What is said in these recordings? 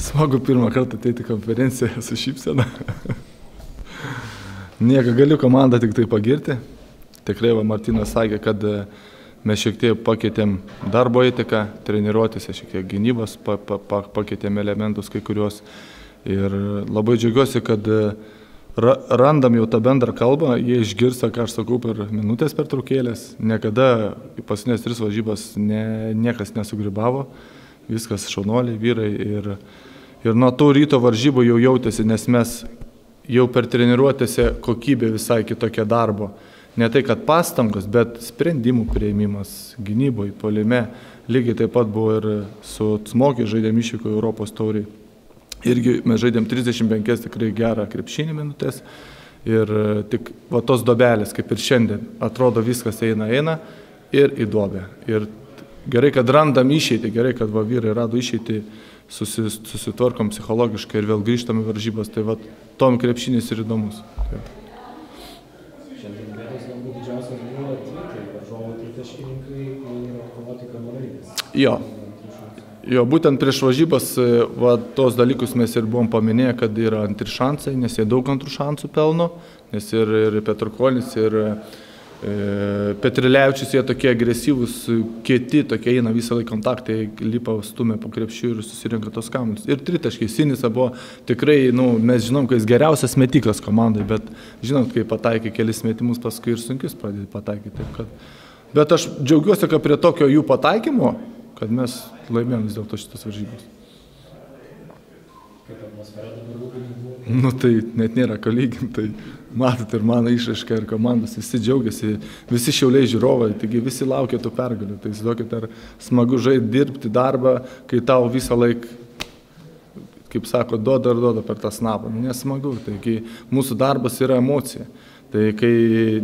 Smagu pirmą kartą ateiti konferenciją su šypsena. Nieko galiu komandą tik tai pagirti. Tikrai va Martinas sakė, kad e, mes šiek tiek pakeitėm darbo etiką, treniruotėse, šiek tiek gynybos, pa, pa, pa, pakeitėm elementus kai kuriuos. Ir labai džiaugiuosi, kad e, ra, randam jau tą bendrą kalbą, jie išgirsta, ką aš sakau per minutės per trukėlės. Niekada pasinės tris varžybas ne, niekas nesugribavo, viskas šaunuoliai, vyrai. Ir, ir nuo tų ryto varžybų jau jautėsi, nes mes jau per treniruotėse kokybė visai kitokia darbo. Ne tai, kad pastangos, bet sprendimų prieimimas gynyboje, polime. Lygiai taip pat buvo ir su Smokė žaidėm išvyko Europos tauriai. Irgi mes žaidėm 35 tikrai gerą krepšinį minutės. Ir tik va tos dobelės, kaip ir šiandien, atrodo viskas eina, eina ir į dobę. Ir gerai, kad randam išeitį, gerai, kad va vyrai rado išeitį susitvarkom psichologiškai ir vėl grįžtam į varžybas, tai va, tom krepšinis ir įdomus. Ir kamuolys. Jo. Jo, būtent prieš varžybas va, tos dalykus mes ir buvom paminėję, kad yra antrišansai, nes jie daug antrų šansų pelno, nes ir, ir Petrkonis, ir E, Petrilevičius jie tokie agresyvūs, kieti, tokie eina visą laiką kontaktai, lipa, stumia po krepšių ir susirinka tos kamuolius. Ir tritaškai, Sinisa buvo tikrai, nu, mes žinom, kad jis geriausias metikas komandai, bet žinot, kai pataikė kelis metimus, paskui ir sunkius pradėjo pataikyti. Kad... Bet aš džiaugiuosi, kad prie tokio jų pataikymo, kad mes laimėjom vis dėlto šitas varžybas. Kaip atmosfera dabar rūpinė buvo? Nu tai net nėra ką lyginti, tai matot ir mano išraišką ir komandos, visi džiaugiasi, visi šiauliai žiūrovai, taigi visi laukia tų pergalių. Tai įsivaizduokit, ar smagu žaisti, dirbti darbą, kai tau visą laiką, kaip sako, duoda ir duoda per tą snapą. Nu, nesmagu, taigi mūsų darbas yra emocija. Tai kai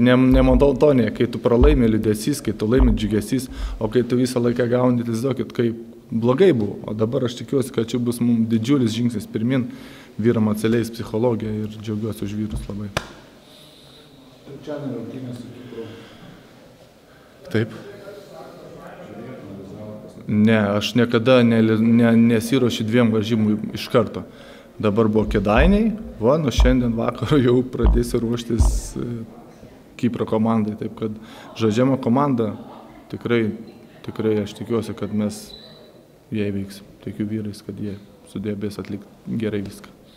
ne, ne monotonija, kai tu pralaimi liūdėsys, kai tu laimi džiugesys, o kai tu visą laiką gauni, tai įsivaizduokit, kaip blogai buvo. O dabar aš tikiuosi, kad čia bus mums didžiulis žingsnis pirmin vyram atseleis psichologija ir džiaugiuosi už vyrus labai. Trečiadienį rungtynės su Kipru. Taip. Ne, aš niekada ne, ne, nesiuošiu dviem varžymų iš karto. Dabar buvo kedainiai, va, nuo šiandien vakaro jau pradėsiu ruoštis e, Kipro komandai. Taip kad žaidžiama komanda tikrai, tikrai aš tikiuosi, kad mes jie įveiks. Tikiu vyrais, kad jie sudėbės atlikti gerai viską.